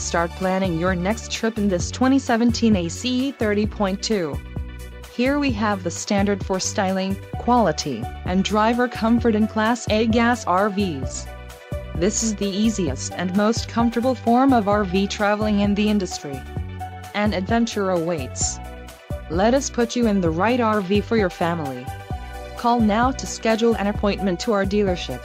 Start planning your next trip in this 2017 ACE 30.2. Here we have the standard for styling, quality, and driver comfort in Class A gas RVs. This is the easiest and most comfortable form of RV traveling in the industry. An adventure awaits. Let us put you in the right RV for your family. Call now to schedule an appointment to our dealership.